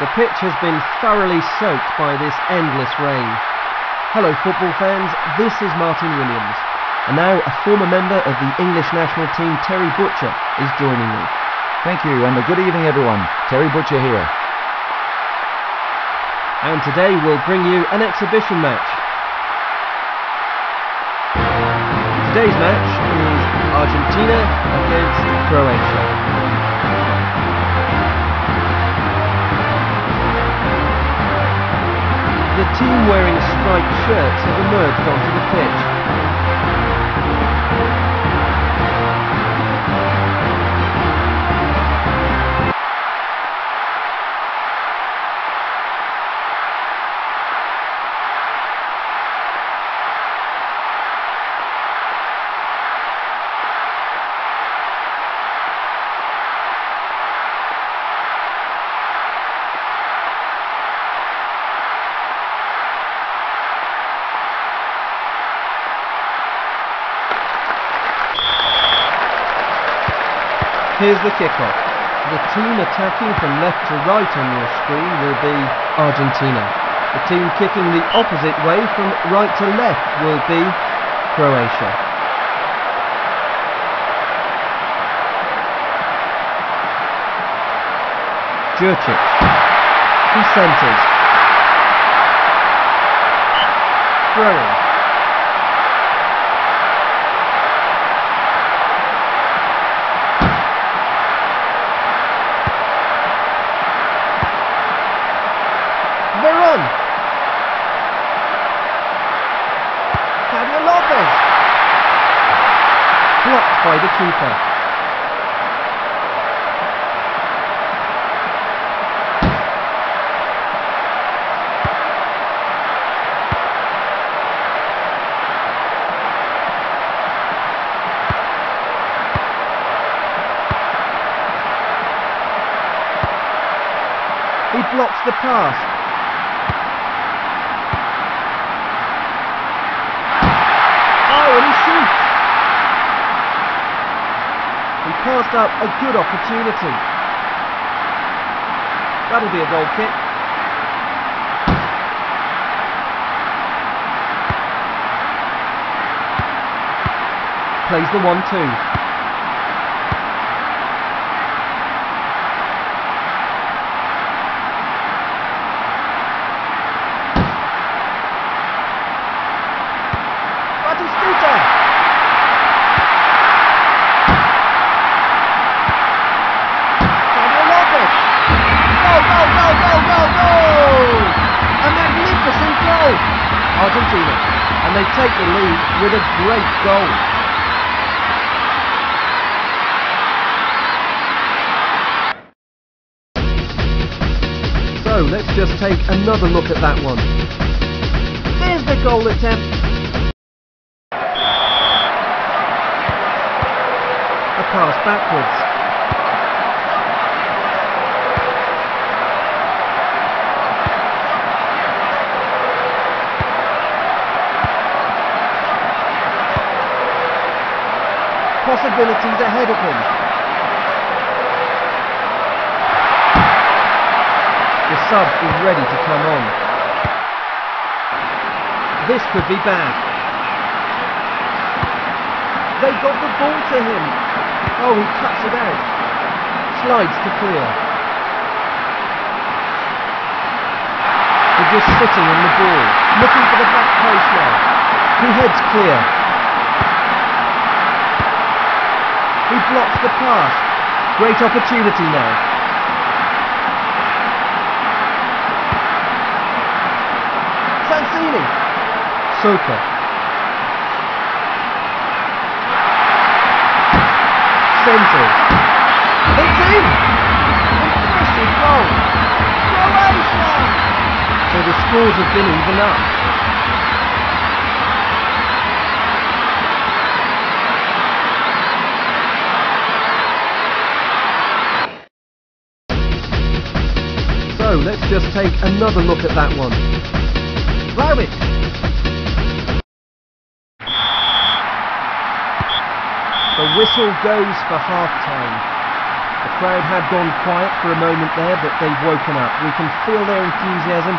The pitch has been thoroughly soaked by this endless rain. Hello football fans, this is Martin Williams. And now a former member of the English national team, Terry Butcher, is joining me. Thank you, and a good evening everyone. Terry Butcher here. And today we'll bring you an exhibition match. Today's match is Argentina against Croatia. Shirts have emerged onto the pitch. Here's the kickoff. The team attacking from left to right on your screen will be Argentina. The team kicking the opposite way from right to left will be Croatia. Jurcic. He centres. Throwing. By the keeper. He blocks the pass. passed up a good opportunity. That'll be a goal kick. Plays the 1-2. And they take the lead with a great goal. So let's just take another look at that one. There's the goal attempt. A pass backwards. Possibilities ahead of him. The sub is ready to come on. This could be bad. They got the ball to him. Oh, he cuts it out. Slides to clear. They're just sitting on the ball, looking for the back post now. He heads clear. He blocks the pass. Great opportunity now. Sansini. Suker. Centres. It's in! Impressive goal! Croatia! So the scores have been even up. So let's just take another look at that one. Vlahovic. The whistle goes for half time. The crowd had gone quiet for a moment there, but they've woken up. We can feel their enthusiasm